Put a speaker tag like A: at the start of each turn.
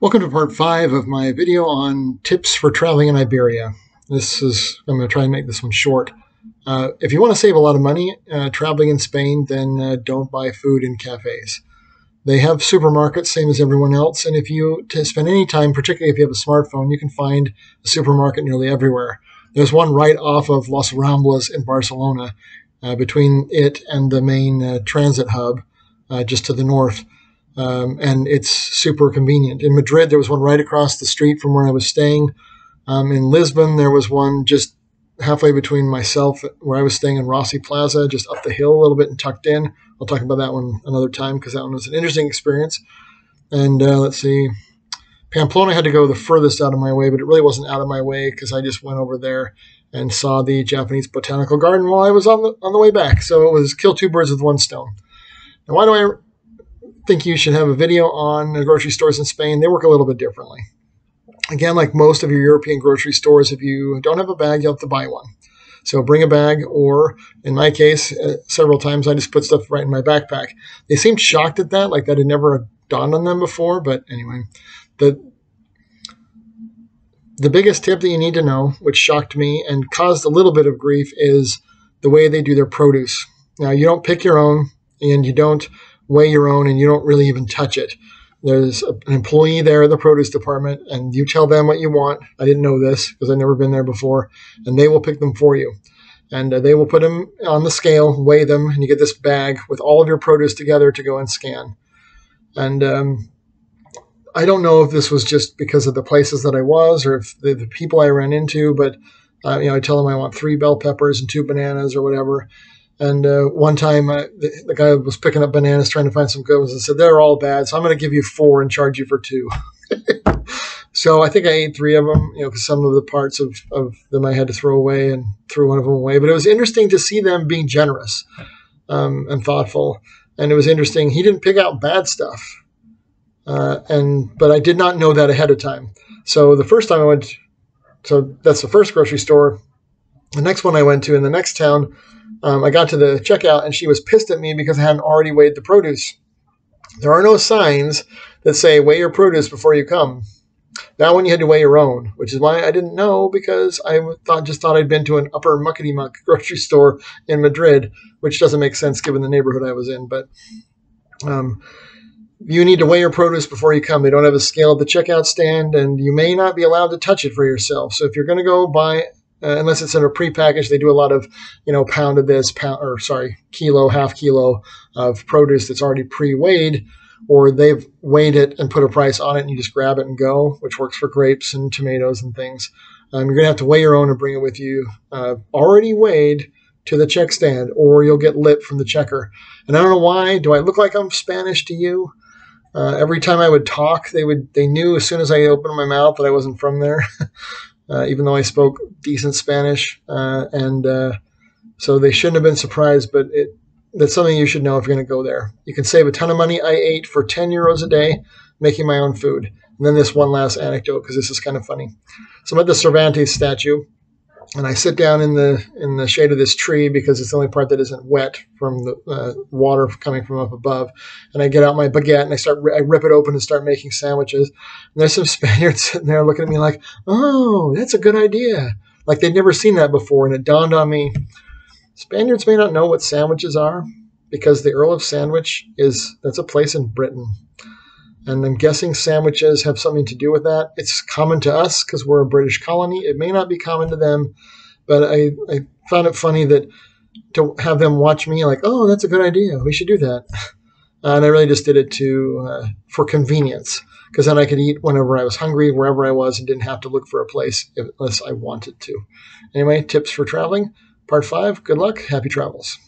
A: Welcome to part five of my video on tips for traveling in Iberia. This is, I'm going to try and make this one short. Uh, if you want to save a lot of money uh, traveling in Spain, then uh, don't buy food in cafes. They have supermarkets, same as everyone else, and if you to spend any time, particularly if you have a smartphone, you can find a supermarket nearly everywhere. There's one right off of Las Ramblas in Barcelona, uh, between it and the main uh, transit hub, uh, just to the north um, and it's super convenient. In Madrid, there was one right across the street from where I was staying. Um, in Lisbon, there was one just halfway between myself, where I was staying in Rossi Plaza, just up the hill a little bit and tucked in. I'll talk about that one another time because that one was an interesting experience. And uh, let's see, Pamplona had to go the furthest out of my way, but it really wasn't out of my way because I just went over there and saw the Japanese botanical garden while I was on the on the way back. So it was kill two birds with one stone. Now, why do I think you should have a video on grocery stores in Spain. They work a little bit differently. Again, like most of your European grocery stores, if you don't have a bag, you have to buy one. So bring a bag, or in my case, uh, several times I just put stuff right in my backpack. They seemed shocked at that, like that had never dawned on them before. But anyway, the the biggest tip that you need to know, which shocked me and caused a little bit of grief, is the way they do their produce. Now you don't pick your own, and you don't weigh your own and you don't really even touch it. There's an employee there at the produce department, and you tell them what you want. I didn't know this because I've never been there before, and they will pick them for you. And uh, they will put them on the scale, weigh them, and you get this bag with all of your produce together to go and scan. And um, I don't know if this was just because of the places that I was or if the, the people I ran into, but uh, you know, I tell them I want three bell peppers and two bananas or whatever. And uh, one time, uh, the, the, guy was picking up bananas, trying to find some good ones, and said, "They're all bad, so I'm going to give you four and charge you for two. so I think I ate three of them, you know, because some of the parts of, of them I had to throw away, and threw one of them away. But it was interesting to see them being generous um, and thoughtful, and it was interesting. He didn't pick out bad stuff, uh, and but I did not know that ahead of time. So the first time I went, so that's the first grocery store. The next one I went to in the next town um, I got to the checkout and she was pissed at me because I hadn't already weighed the produce. There are no signs that say weigh your produce before you come. Now, when you had to weigh your own, which is why I didn't know because I thought just thought I'd been to an upper muckety muck grocery store in Madrid, which doesn't make sense given the neighborhood I was in. But um, you need to weigh your produce before you come. They don't have a scale at the checkout stand, and you may not be allowed to touch it for yourself. So if you're going to go buy uh, unless it's in a prepackaged. They do a lot of, you know, pound of this, pound or sorry, kilo, half kilo of produce that's already pre-weighed, or they've weighed it and put a price on it, and you just grab it and go, which works for grapes and tomatoes and things. Um, you're gonna have to weigh your own and bring it with you, uh, already weighed to the check stand, or you'll get lit from the checker. And I don't know why. Do I look like I'm Spanish to you? Uh, every time I would talk, they would they knew as soon as I opened my mouth that I wasn't from there. uh, even though I spoke decent Spanish, uh, and uh, so they shouldn't have been surprised. But it that's something you should know if you're going to go there. You can save a ton of money. I ate for 10 euros a day making my own food. And then this one last anecdote because this is kind of funny. So I'm at the Cervantes statue and I sit down in the in the shade of this tree because it's the only part that isn't wet from the uh, water coming from up above. And I get out my baguette and I start I rip it open and start making sandwiches. And there's some Spaniards sitting there looking at me like, "Oh, that's a good idea." Like they'd never seen that before, and it dawned on me: Spaniards may not know what sandwiches are because the Earl of Sandwich is that's a place in Britain. And I'm guessing sandwiches have something to do with that. It's common to us because we're a British colony. It may not be common to them, but I, I found it funny that to have them watch me like, oh, that's a good idea. We should do that. and I really just did it to uh, for convenience because then I could eat whenever I was hungry, wherever I was, and didn't have to look for a place unless I wanted to. Anyway, tips for traveling. Part five. Good luck. Happy travels.